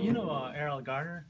you know uh, Errol Garner?